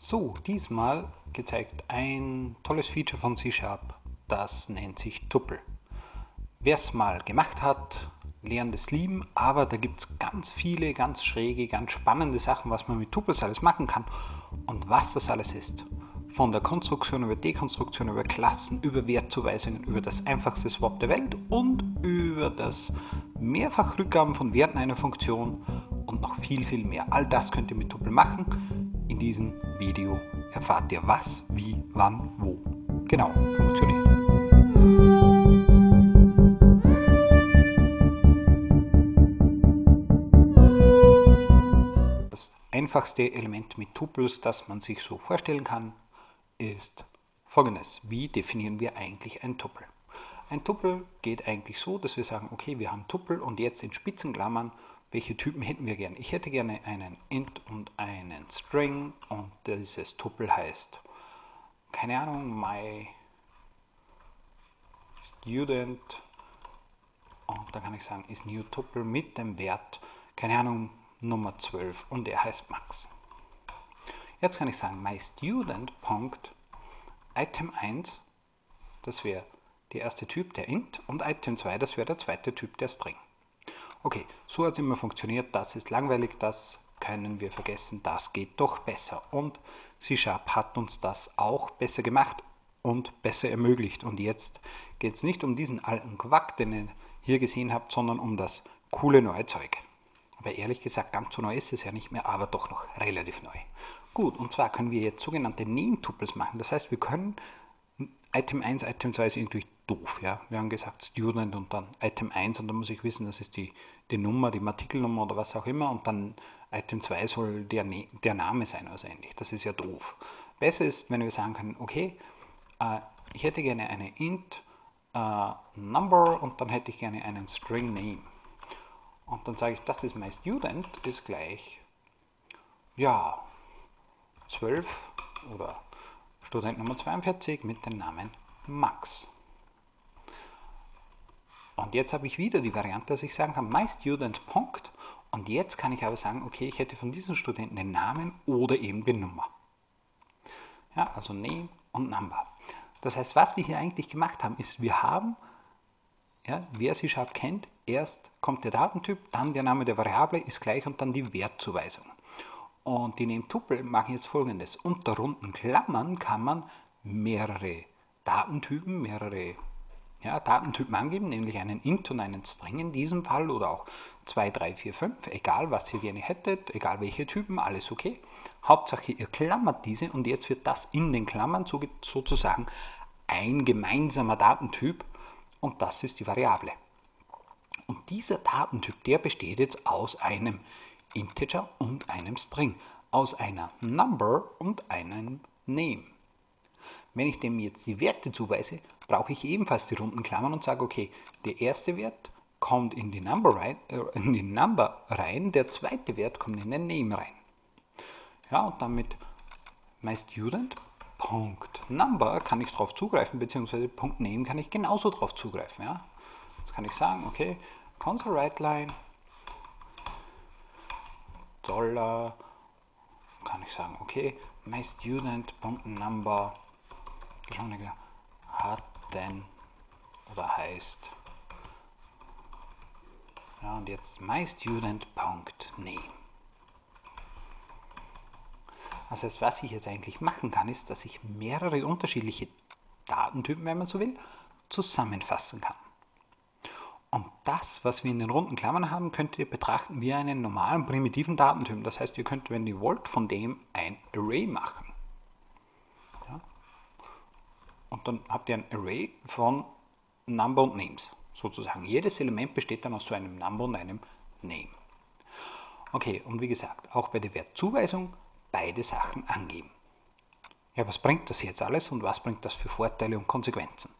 So, diesmal gezeigt ein tolles Feature von C Sharp, das nennt sich Tuple. Wer es mal gemacht hat, lernt es lieben, aber da gibt es ganz viele, ganz schräge, ganz spannende Sachen, was man mit Tuples alles machen kann und was das alles ist. Von der Konstruktion über Dekonstruktion, über Klassen, über Wertzuweisungen, über das einfachste Swap der Welt und über das Mehrfachrückgaben von Werten einer Funktion und noch viel, viel mehr. All das könnt ihr mit Tuple machen. In diesem Video erfahrt ihr was, wie, wann, wo genau funktioniert. Das einfachste Element mit Tupels, das man sich so vorstellen kann, ist folgendes. Wie definieren wir eigentlich ein Tupel? Ein Tupel geht eigentlich so, dass wir sagen, okay, wir haben Tupel und jetzt in Spitzenklammern welche Typen hätten wir gerne? Ich hätte gerne einen int und einen string und dieses Tuple heißt, keine Ahnung, my student und dann kann ich sagen, ist new Tuple mit dem Wert, keine Ahnung, Nummer 12 und er heißt Max. Jetzt kann ich sagen, my student item 1, das wäre der erste Typ, der int und item 2, das wäre der zweite Typ, der string. Okay, so hat es immer funktioniert, das ist langweilig, das können wir vergessen, das geht doch besser. Und C-Sharp hat uns das auch besser gemacht und besser ermöglicht. Und jetzt geht es nicht um diesen alten Quack, den ihr hier gesehen habt, sondern um das coole neue Zeug. Aber ehrlich gesagt, ganz so neu ist es ja nicht mehr, aber doch noch relativ neu. Gut, und zwar können wir jetzt sogenannte Name-Tuples machen. Das heißt, wir können Item 1, Item 2 ist irgendwie doof. Ja? Wir haben gesagt Student und dann Item 1 und dann muss ich wissen, das ist die, die Nummer, die Artikelnummer oder was auch immer und dann Item 2 soll der, der Name sein oder so ähnlich. Das ist ja doof. Besser ist, wenn wir sagen können, okay, äh, ich hätte gerne eine int äh, number und dann hätte ich gerne einen string name. Und dann sage ich, das ist my student, ist gleich, ja, 12 oder Student Nummer 42 mit dem Namen Max. Und jetzt habe ich wieder die Variante, dass ich sagen kann, myStudent. Punkt. Und jetzt kann ich aber sagen, okay, ich hätte von diesem Studenten den Namen oder eben die Nummer. Ja, also Name und Number. Das heißt, was wir hier eigentlich gemacht haben, ist, wir haben, ja, wer C Sharp kennt, erst kommt der Datentyp, dann der Name der Variable ist gleich und dann die Wertzuweisung. Und die Name-Tuple machen jetzt folgendes. Unter runden Klammern kann man mehrere Datentypen, mehrere ja, Datentypen angeben, nämlich einen int und einen string in diesem Fall oder auch 2, 3, 4, 5, egal was ihr gerne hättet, egal welche Typen, alles okay. Hauptsache ihr klammert diese und jetzt wird das in den Klammern sozusagen ein gemeinsamer Datentyp und das ist die Variable. Und dieser Datentyp, der besteht jetzt aus einem Integer und einem String, aus einer Number und einem Name. Wenn ich dem jetzt die Werte zuweise, brauche ich ebenfalls die runden Klammern und sage, okay, der erste Wert kommt in die Number rein, äh, in die Number rein der zweite Wert kommt in den Name rein. Ja, und damit myStudent Punkt Number kann ich darauf zugreifen, beziehungsweise Name kann ich genauso darauf zugreifen. Ja? Jetzt kann ich sagen, okay, console write line Dollar kann ich sagen, okay, myStudent Punkt Number denn oder heißt ja, und jetzt myStudent.name. Das heißt, was ich jetzt eigentlich machen kann, ist, dass ich mehrere unterschiedliche Datentypen, wenn man so will, zusammenfassen kann. Und das, was wir in den runden Klammern haben, könnt ihr betrachten wie einen normalen primitiven Datentyp. Das heißt, ihr könnt, wenn ihr wollt, von dem ein Array machen. Und dann habt ihr ein Array von Number und Names sozusagen. Jedes Element besteht dann aus so einem Number und einem Name. Okay, und wie gesagt, auch bei der Wertzuweisung beide Sachen angeben. Ja, was bringt das jetzt alles und was bringt das für Vorteile und Konsequenzen?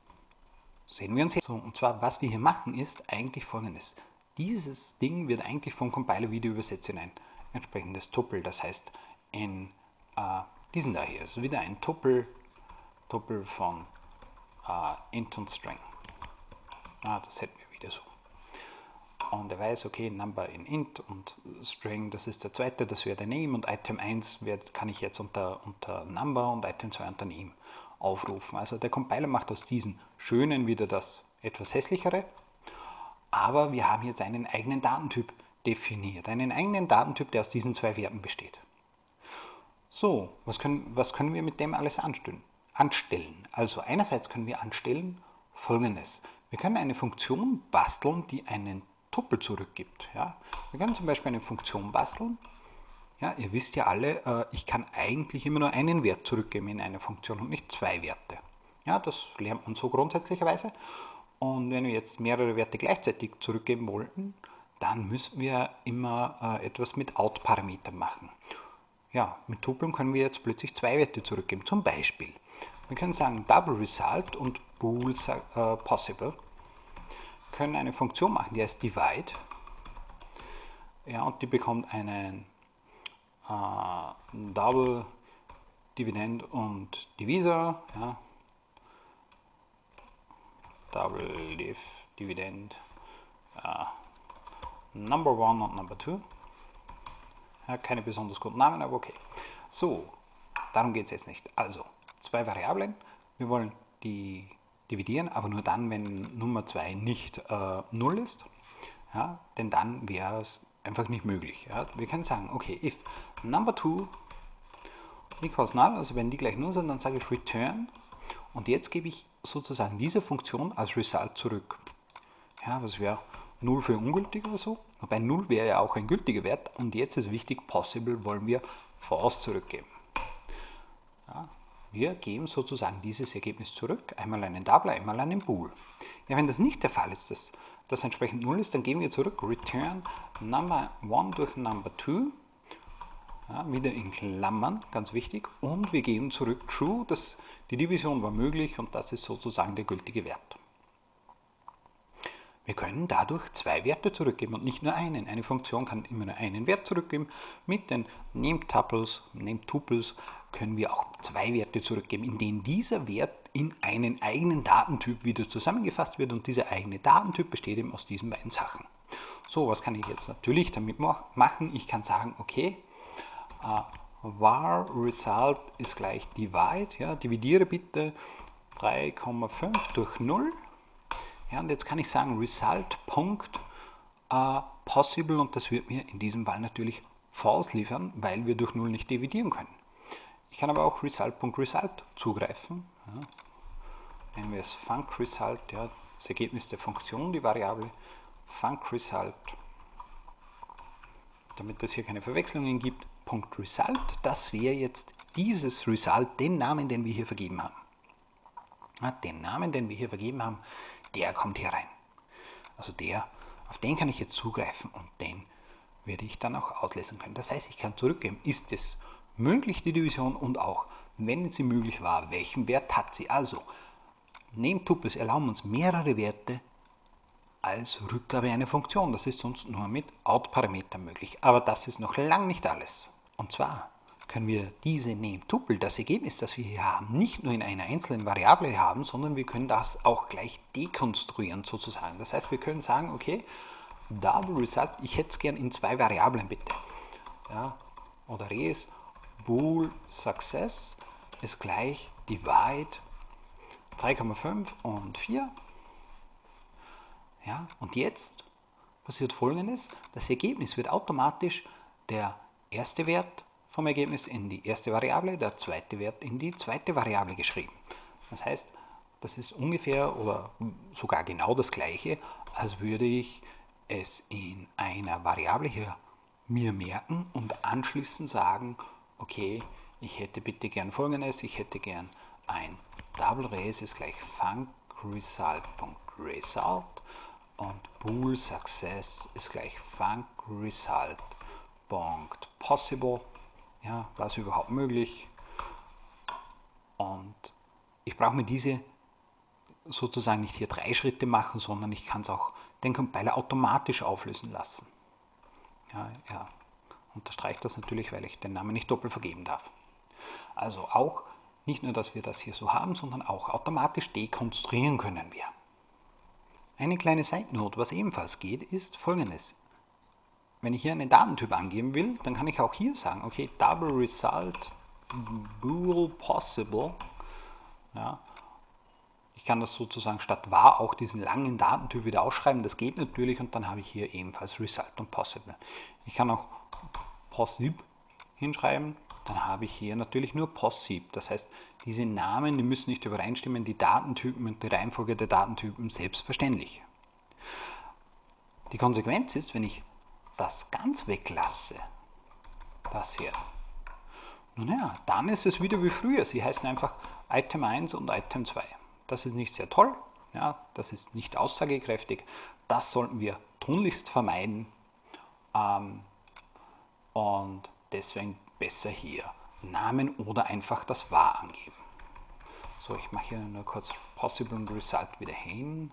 Sehen wir uns jetzt. So, und zwar, was wir hier machen, ist eigentlich folgendes. Dieses Ding wird eigentlich vom Compiler wieder übersetzt in ein entsprechendes Tuple. Das heißt, in äh, diesen da hier, also wieder ein Tuple Doppel von äh, int und string. Ah, das hätten wir wieder so. und er weiß, okay, Number in int und String, das ist der zweite, das wäre der Name und Item 1 wird, kann ich jetzt unter, unter Number und Item 2 unter Name aufrufen. Also der Compiler macht aus diesen schönen wieder das etwas hässlichere, aber wir haben jetzt einen eigenen Datentyp definiert, einen eigenen Datentyp, der aus diesen zwei Werten besteht. So, was können, was können wir mit dem alles anstellen? Anstellen? Also einerseits können wir anstellen folgendes. Wir können eine Funktion basteln, die einen Tuppel zurückgibt. Ja? Wir können zum Beispiel eine Funktion basteln. Ja, ihr wisst ja alle, äh, ich kann eigentlich immer nur einen Wert zurückgeben in einer Funktion und nicht zwei Werte. Ja, das lernt man so grundsätzlicherweise. Und wenn wir jetzt mehrere Werte gleichzeitig zurückgeben wollten, dann müssen wir immer äh, etwas mit Out-Parametern machen. Ja, mit Tupeln können wir jetzt plötzlich zwei Werte zurückgeben. Zum Beispiel, wir können sagen Double Result und Bool äh, Possible können eine Funktion machen, die heißt Divide. Ja, und die bekommt einen äh, Double Dividend und Divisor. Ja. Double Div Dividend äh, Number 1 und Number 2. Ja, keine besonders guten Namen, aber okay. So, darum geht es jetzt nicht. Also, zwei Variablen. Wir wollen die dividieren, aber nur dann, wenn Nummer 2 nicht äh, 0 ist. Ja, denn dann wäre es einfach nicht möglich. Ja. Wir können sagen, okay, if number 2 equals null, also wenn die gleich 0 sind, dann sage ich return und jetzt gebe ich sozusagen diese Funktion als Result zurück. Ja, was wäre 0 für ungültig oder so? Wobei 0 wäre ja auch ein gültiger Wert und jetzt ist wichtig, possible wollen wir false zurückgeben. Wir geben sozusagen dieses Ergebnis zurück, einmal einen Double, einmal einen Bool. Ja, wenn das nicht der Fall ist, dass das entsprechend 0 ist, dann geben wir zurück return number 1 durch number 2, ja, wieder in Klammern, ganz wichtig, und wir geben zurück true, dass die Division war möglich und das ist sozusagen der gültige Wert. Wir können dadurch zwei Werte zurückgeben und nicht nur einen. Eine Funktion kann immer nur einen Wert zurückgeben. Mit den Name-Tuples, Name-Tuples können wir auch zwei Werte zurückgeben, in denen dieser Wert in einen eigenen Datentyp wieder zusammengefasst wird und dieser eigene Datentyp besteht eben aus diesen beiden Sachen. So, was kann ich jetzt natürlich damit machen? Ich kann sagen, okay, uh, var result ist gleich divide, ja, dividiere bitte 3,5 durch 0 ja, und jetzt kann ich sagen result. Äh, possible und das wird mir in diesem Fall natürlich false liefern, weil wir durch 0 nicht dividieren können. Ich kann aber auch result.result zugreifen. Ja. Nehmen wir es funcResult, ja, das Ergebnis der Funktion, die Variable funcResult, damit es hier keine Verwechslungen gibt, .result, das wäre jetzt dieses Result, den Namen, den wir hier vergeben haben. Ja, den Namen, den wir hier vergeben haben, der kommt hier rein. Also der, auf den kann ich jetzt zugreifen und den werde ich dann auch auslesen können. Das heißt, ich kann zurückgeben, ist es möglich, die Division und auch, wenn sie möglich war, welchen Wert hat sie. Also, Name-Tuples erlauben uns mehrere Werte als Rückgabe einer Funktion. Das ist sonst nur mit Out-Parametern möglich. Aber das ist noch lange nicht alles. Und zwar können wir diese Name-Tupel, das Ergebnis, das wir hier haben, nicht nur in einer einzelnen Variable haben, sondern wir können das auch gleich dekonstruieren sozusagen. Das heißt, wir können sagen, okay, Double Result, ich hätte es gern in zwei Variablen bitte. Ja, oder res bool success ist gleich divide 3,5 und 4. Ja, und jetzt passiert folgendes, das Ergebnis wird automatisch der erste Wert vom Ergebnis in die erste Variable, der zweite Wert in die zweite Variable geschrieben. Das heißt, das ist ungefähr oder sogar genau das gleiche, als würde ich es in einer Variable hier mir merken und anschließend sagen, okay, ich hätte bitte gern folgendes, ich hätte gern ein Double Race ist gleich funcResult.result und Bool Success ist gleich funcResult.possible ja, war es überhaupt möglich? Und ich brauche mir diese sozusagen nicht hier drei Schritte machen, sondern ich kann es auch den Compiler automatisch auflösen lassen. Ja, ja, unterstreicht das natürlich, weil ich den Namen nicht doppelt vergeben darf. Also auch nicht nur, dass wir das hier so haben, sondern auch automatisch dekonstruieren können wir. Eine kleine Side Note, was ebenfalls geht, ist folgendes. Wenn ich hier einen Datentyp angeben will, dann kann ich auch hier sagen, okay, double result bool possible. Ja, ich kann das sozusagen statt war auch diesen langen Datentyp wieder ausschreiben. Das geht natürlich und dann habe ich hier ebenfalls result und possible. Ich kann auch possible hinschreiben, dann habe ich hier natürlich nur possible. Das heißt, diese Namen, die müssen nicht übereinstimmen, die Datentypen und die Reihenfolge der Datentypen selbstverständlich. Die Konsequenz ist, wenn ich das ganz weglasse, das hier, nun ja, dann ist es wieder wie früher. Sie heißen einfach Item 1 und Item 2. Das ist nicht sehr toll, ja, das ist nicht aussagekräftig. Das sollten wir tunlichst vermeiden. Ähm, und deswegen besser hier Namen oder einfach das war angeben. So, ich mache hier nur kurz Possible und Result wieder hin.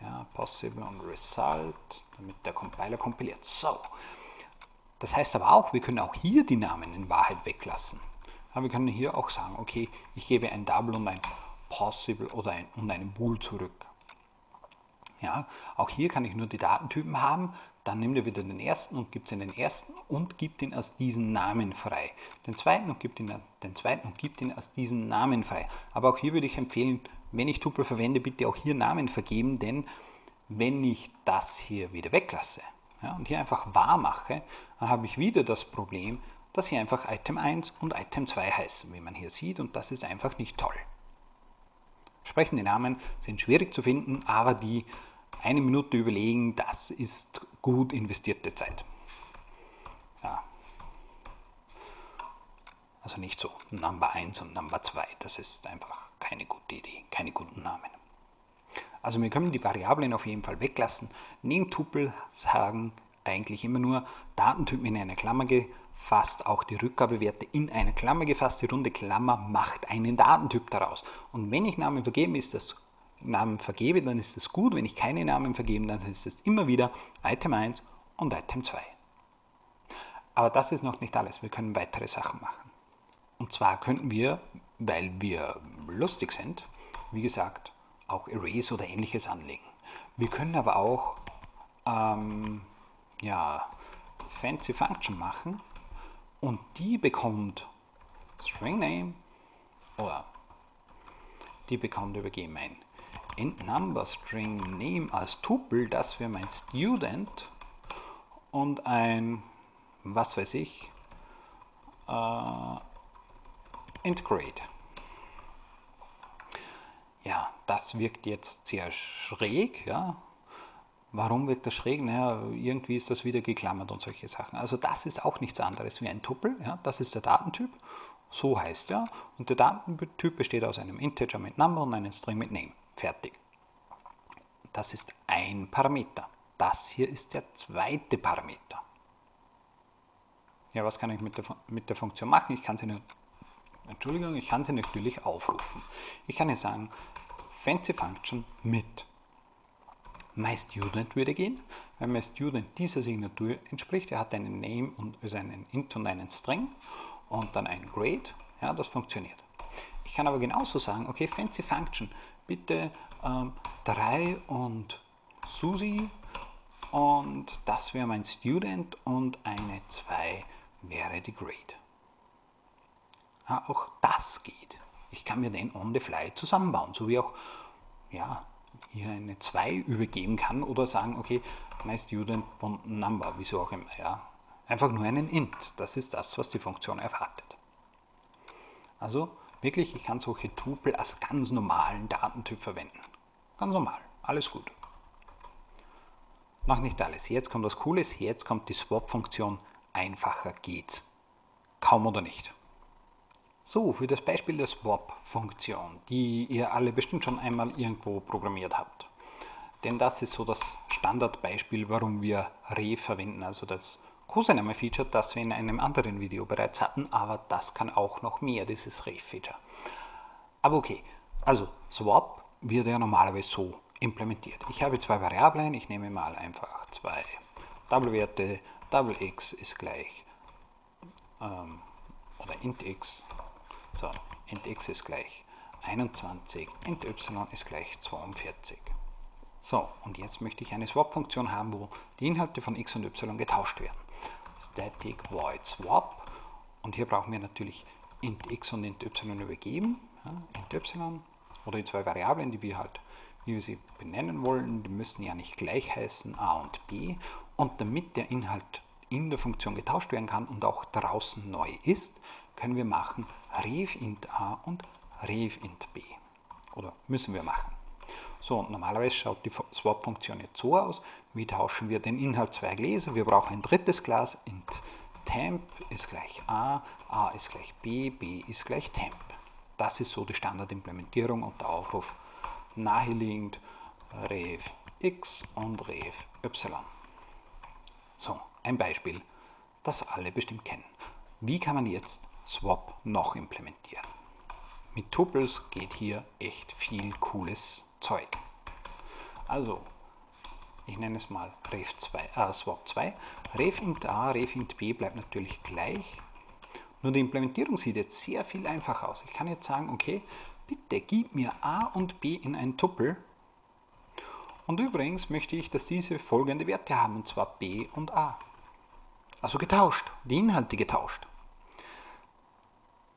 Ja, Possible und Result, damit der Compiler kompiliert. So, das heißt aber auch, wir können auch hier die Namen in Wahrheit weglassen. Ja, wir können hier auch sagen, okay, ich gebe ein Double und ein Possible oder ein, und einen Bool zurück. Ja, auch hier kann ich nur die Datentypen haben, dann nimmt er wieder den ersten und gibt es in den ersten und gibt ihn aus diesen Namen frei. Den zweiten und gibt ihn den zweiten und gibt ihn aus diesen Namen frei. Aber auch hier würde ich empfehlen, wenn ich Tupel verwende, bitte auch hier Namen vergeben, denn wenn ich das hier wieder weglasse ja, und hier einfach wahr mache, dann habe ich wieder das Problem, dass hier einfach Item 1 und Item 2 heißen, wie man hier sieht, und das ist einfach nicht toll. Sprechende Namen sind schwierig zu finden, aber die eine Minute überlegen, das ist gut investierte Zeit. Ja. Also nicht so Number 1 und Number 2, das ist einfach keine gute Idee, keine guten Namen. Also wir können die Variablen auf jeden Fall weglassen. Neben Tupel sagen eigentlich immer nur Datentypen in eine Klammer gefasst, auch die Rückgabewerte in eine Klammer gefasst. Die runde Klammer macht einen Datentyp daraus. Und wenn ich Namen vergeben, ist das Namen vergebe, dann ist es gut. Wenn ich keine Namen vergebe, dann ist es immer wieder Item 1 und Item 2. Aber das ist noch nicht alles. Wir können weitere Sachen machen. Und zwar könnten wir, weil wir lustig sind, wie gesagt, auch Erase oder ähnliches anlegen. Wir können aber auch ähm, ja, Fancy Function machen und die bekommt String Name oder die bekommt übergeben ein int number string name als Tupel, das wäre mein Student und ein, was weiß ich, äh, int grade. Ja, das wirkt jetzt sehr schräg, ja. Warum wirkt das schräg? Naja, irgendwie ist das wieder geklammert und solche Sachen. Also das ist auch nichts anderes wie ein Tuppel, ja. Das ist der Datentyp, so heißt er. Und der Datentyp besteht aus einem Integer mit Number und einem String mit Name. Fertig. Das ist ein Parameter. Das hier ist der zweite Parameter. Ja, was kann ich mit der, mit der Funktion machen? Ich kann sie nur, Entschuldigung, ich kann sie natürlich aufrufen. Ich kann hier sagen, fancy function mit myStudent würde gehen, weil myStudent dieser Signatur entspricht. Er hat einen Name und also einen int und einen String und dann ein Grade. Ja, das funktioniert. Ich kann aber genauso sagen, okay, fancy function bitte ähm, 3 und Susi und das wäre mein Student und eine 2 wäre die Grade. Ja, auch das geht. Ich kann mir den on the fly zusammenbauen, so wie auch ja, hier eine 2 übergeben kann oder sagen, okay, my student number, wieso auch immer. Ja. Einfach nur einen int, das ist das, was die Funktion erwartet. Also Wirklich, ich kann solche Tupel als ganz normalen Datentyp verwenden. Ganz normal, alles gut. Noch nicht alles. Jetzt kommt was Cooles, jetzt kommt die Swap-Funktion. Einfacher geht's. Kaum oder nicht. So, für das Beispiel der Swap-Funktion, die ihr alle bestimmt schon einmal irgendwo programmiert habt. Denn das ist so das Standardbeispiel, warum wir re verwenden, also das Kosename-Feature, das wir in einem anderen Video bereits hatten, aber das kann auch noch mehr, dieses Ref-Feature. Aber okay, also Swap wird ja normalerweise so implementiert. Ich habe zwei Variablen, ich nehme mal einfach zwei Double-Werte, Double x ist gleich, ähm, oder int x, so, int x ist gleich 21, int y ist gleich 42. So, und jetzt möchte ich eine Swap-Funktion haben, wo die Inhalte von x und y getauscht werden. Static void swap. Und hier brauchen wir natürlich int x und int y übergeben. Ja, int y oder die zwei Variablen, die wir halt, wie wir sie benennen wollen, die müssen ja nicht gleich heißen a und b. Und damit der Inhalt in der Funktion getauscht werden kann und auch draußen neu ist, können wir machen ref int a und ref int b. Oder müssen wir machen. So, und normalerweise schaut die Swap-Funktion jetzt so aus. Wie tauschen wir den Inhalt zwei Gläser? Wir brauchen ein drittes Glas. Int temp ist gleich a, a ist gleich b, b ist gleich temp. Das ist so die Standardimplementierung und der Aufruf naheliegend ref x und ref y. So, ein Beispiel, das alle bestimmt kennen. Wie kann man jetzt Swap noch implementieren? Mit Tuples geht hier echt viel cooles Zeug. Also, ich nenne es mal ref 2, äh, swap 2. ref int a, ref int b bleibt natürlich gleich. Nur die Implementierung sieht jetzt sehr viel einfacher aus. Ich kann jetzt sagen, okay, bitte gib mir a und b in ein Tuppel. Und übrigens möchte ich, dass diese folgende Werte haben, und zwar b und a. Also getauscht, die Inhalte getauscht.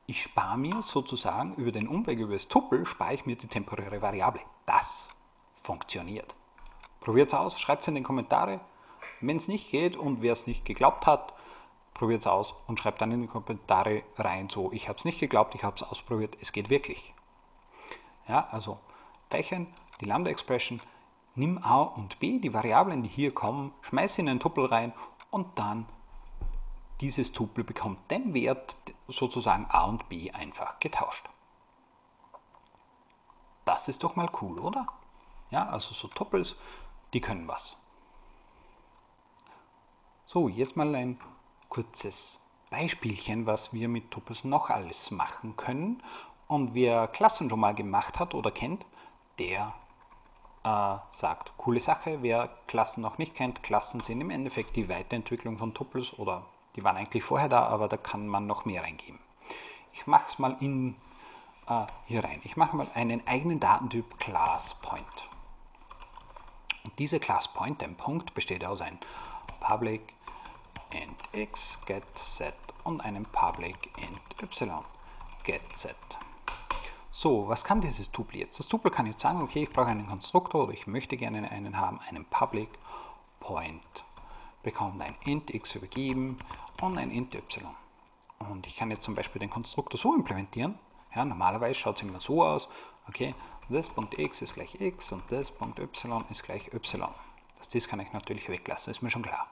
Ich spare mir sozusagen über den Umweg über das Tuppel, spare ich mir die temporäre Variable. Das funktioniert. Probiert es aus, schreibt es in die Kommentare. Wenn es nicht geht und wer es nicht geglaubt hat, probiert es aus und schreibt dann in die Kommentare rein, so ich habe es nicht geglaubt, ich habe es ausprobiert, es geht wirklich. Ja, also Fächern, die Lambda-Expression, nimm A und B, die Variablen, die hier kommen, schmeiß in ein Tupel rein und dann dieses Tupel bekommt den Wert sozusagen A und B einfach getauscht. Das ist doch mal cool, oder? Ja, also so Tupels, die können was. So, jetzt mal ein kurzes Beispielchen, was wir mit Tupels noch alles machen können. Und wer Klassen schon mal gemacht hat oder kennt, der äh, sagt, coole Sache. Wer Klassen noch nicht kennt, Klassen sind im Endeffekt die Weiterentwicklung von Tupels oder die waren eigentlich vorher da, aber da kann man noch mehr reingeben. Ich mache es mal in äh, hier rein. Ich mache mal einen eigenen Datentyp ClassPoint. Und dieser ClassPoint, ein Punkt, besteht aus einem Public int x get set und einem Public int y get set. So, was kann dieses Tupel jetzt? Das Tupel kann jetzt sagen, okay, ich brauche einen Konstruktor oder ich möchte gerne einen haben, einen Public Point bekommt ein int x übergeben und ein int y. Und ich kann jetzt zum Beispiel den Konstruktor so implementieren, ja, normalerweise schaut es immer so aus, okay, das Punkt x ist gleich x und das Punkt y ist gleich y. Das dies kann ich natürlich weglassen, ist mir schon klar.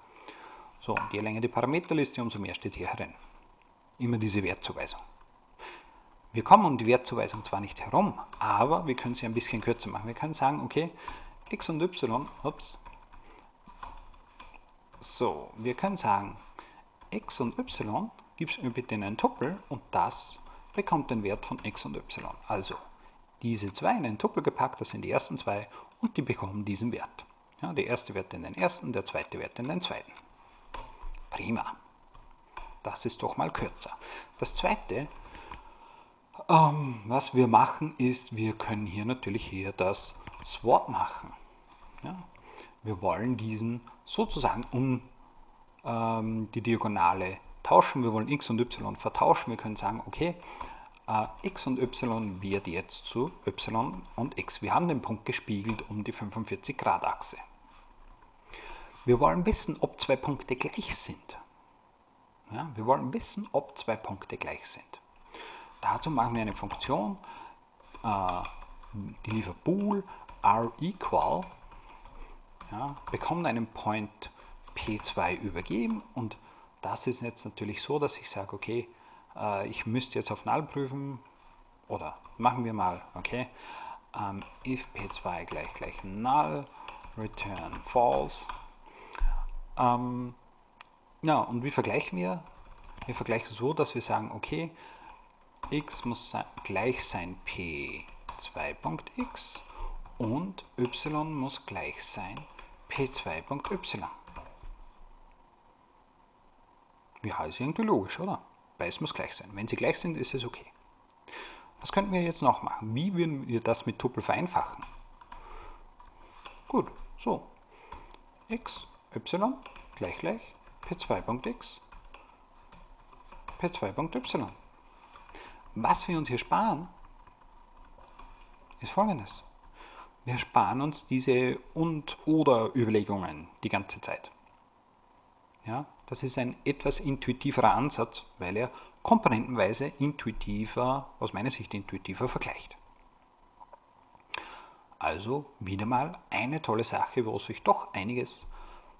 So, und je länger die Parameterliste, umso mehr steht hier herin. Immer diese Wertzuweisung. Wir kommen um die Wertzuweisung zwar nicht herum, aber wir können sie ein bisschen kürzer machen. Wir können sagen, okay, x und y, ups, so, wir können sagen, x und y gibst mir bitte in ein Tuppel und das bekommt den Wert von x und y. Also diese zwei in einen Tuppel gepackt, das sind die ersten zwei und die bekommen diesen Wert. Ja, der erste Wert in den ersten, der zweite Wert in den zweiten. Prima. Das ist doch mal kürzer. Das zweite, ähm, was wir machen, ist, wir können hier natürlich hier das Swap machen. Ja, wir wollen diesen sozusagen um ähm, die Diagonale tauschen. Wir wollen x und y vertauschen. Wir können sagen, okay, äh, x und y wird jetzt zu y und x. Wir haben den Punkt gespiegelt um die 45 Grad Achse. Wir wollen wissen, ob zwei Punkte gleich sind. Ja, wir wollen wissen, ob zwei Punkte gleich sind. Dazu machen wir eine Funktion, äh, die liefert bool r equal, ja, bekommt einen Point p2 übergeben und das ist jetzt natürlich so, dass ich sage, okay, äh, ich müsste jetzt auf Null prüfen oder machen wir mal, okay, ähm, if p2 gleich gleich Null, return false. Ähm, ja, und wie vergleichen wir? Wir vergleichen so, dass wir sagen, okay, x muss sein, gleich sein p2.x und y muss gleich sein p2.y. Ja, ist irgendwie logisch, oder? Beides muss gleich sein. Wenn sie gleich sind, ist es okay. Was könnten wir jetzt noch machen? Wie würden wir das mit Tuppel vereinfachen? Gut, so. x, y gleich gleich p2.x p2.y. Was wir uns hier sparen, ist folgendes. Wir sparen uns diese und oder Überlegungen die ganze Zeit. Ja, das ist ein etwas intuitiverer Ansatz, weil er komponentenweise intuitiver, aus meiner Sicht intuitiver vergleicht. Also wieder mal eine tolle Sache, wo sich doch einiges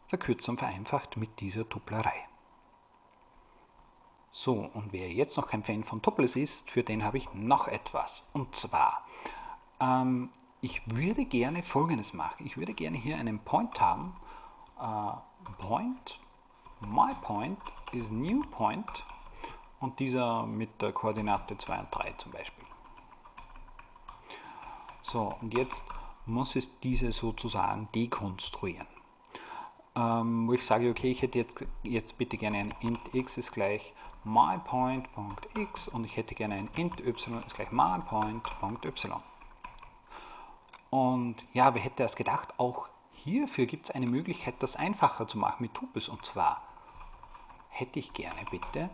verkürzt und vereinfacht mit dieser Tuplerei. So, und wer jetzt noch kein Fan von Tuples ist, für den habe ich noch etwas. Und zwar, ähm, ich würde gerne folgendes machen. Ich würde gerne hier einen Point haben. Äh, point, my point is new point und dieser mit der Koordinate 2 und 3 zum Beispiel. So, und jetzt muss es diese sozusagen dekonstruieren. Ähm, wo ich sage, okay, ich hätte jetzt, jetzt bitte gerne ein int x ist gleich myPoint.x und ich hätte gerne ein int y ist gleich myPoint.y. Und ja, wer hätte das gedacht? Auch hierfür gibt es eine Möglichkeit, das einfacher zu machen mit Tupels. Und zwar hätte ich gerne bitte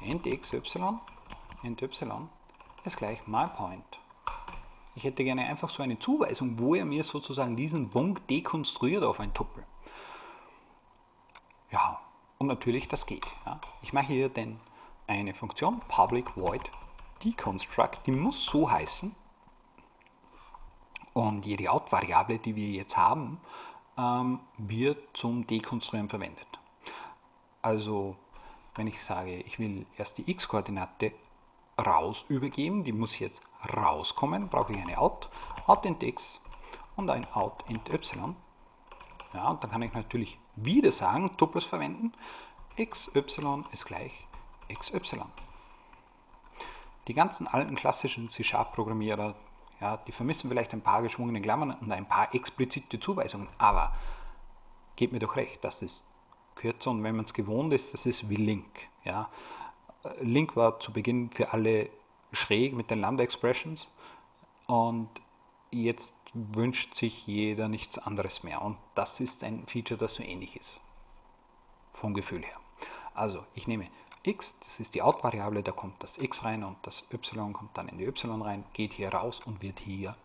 int xy, ist gleich myPoint. Ich hätte gerne einfach so eine Zuweisung, wo er mir sozusagen diesen Punkt dekonstruiert auf ein Tuppel. Ja, und natürlich das geht. Ja. Ich mache hier denn eine Funktion public void deconstruct, die muss so heißen. Und jede Out-Variable, die wir jetzt haben, ähm, wird zum Dekonstruieren verwendet. Also wenn ich sage, ich will erst die x-Koordinate raus übergeben, die muss jetzt rauskommen, brauche ich eine out, out int x und ein out int y. Ja, und dann kann ich natürlich wieder sagen, Tuples verwenden, xy ist gleich xy. Die ganzen alten klassischen C-Sharp-Programmierer, ja, die vermissen vielleicht ein paar geschwungene Klammern und ein paar explizite Zuweisungen, aber gebt mir doch recht, das ist kürzer und wenn man es gewohnt ist, das ist wie Link. Ja. Link war zu Beginn für alle schräg mit den Lambda-Expressions und jetzt wünscht sich jeder nichts anderes mehr. Und das ist ein Feature, das so ähnlich ist. Vom Gefühl her. Also, ich nehme x, das ist die Out-Variable, da kommt das x rein und das y kommt dann in die y rein, geht hier raus und wird hier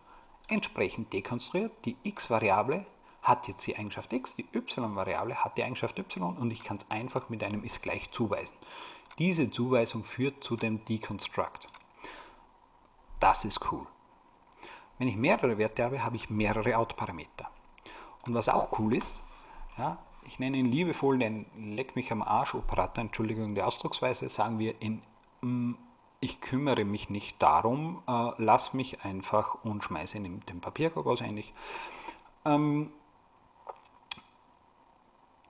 entsprechend dekonstruiert. Die x-Variable hat jetzt die Eigenschaft x, die y-Variable hat die Eigenschaft y und ich kann es einfach mit einem ist gleich zuweisen. Diese Zuweisung führt zu dem Deconstruct. Das ist cool. Wenn ich mehrere Werte habe, habe ich mehrere Out-Parameter. Und was auch cool ist, ja, ich nenne ihn liebevoll den Leck mich am Arsch Operator, Entschuldigung die Ausdrucksweise, sagen wir in mm, ich kümmere mich nicht darum, äh, lass mich einfach und schmeiße in den Papierkorb aus ähnlich. Ähm,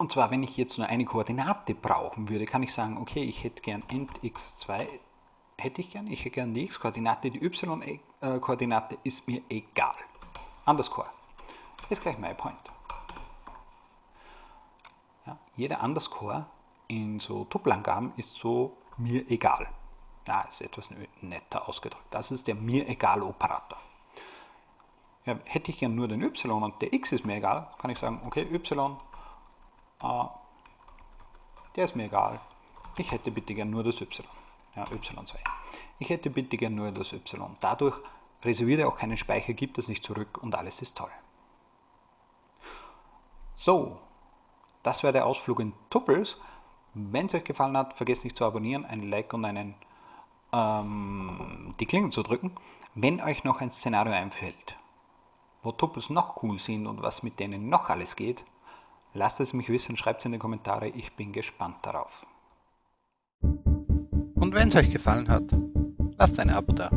und zwar, wenn ich jetzt nur eine Koordinate brauchen würde, kann ich sagen, okay, ich hätte gern int x2 hätte ich gern. Ich hätte gern die x-Koordinate, die y-Koordinate ist mir egal. Underscore ist gleich myPoint. Ja, jeder Underscore in so Tuppelangaben ist so mir egal. Ja, ist etwas netter ausgedrückt. Das ist der mir egal Operator. Ja, hätte ich gern nur den y und der x ist mir egal, kann ich sagen, okay, y, äh, der ist mir egal. Ich hätte bitte gern nur das y ja, y2. Ich hätte bitte gern nur das y. Dadurch reserviert er auch keinen Speicher, gibt es nicht zurück und alles ist toll. So, das war der Ausflug in Tuples. Wenn es euch gefallen hat, vergesst nicht zu abonnieren, ein Like und einen, ähm, die Klingel zu drücken. Wenn euch noch ein Szenario einfällt, wo Tuples noch cool sind und was mit denen noch alles geht, lasst es mich wissen, schreibt es in die Kommentare, ich bin gespannt darauf. Und wenn es euch gefallen hat, lasst ein Abo da.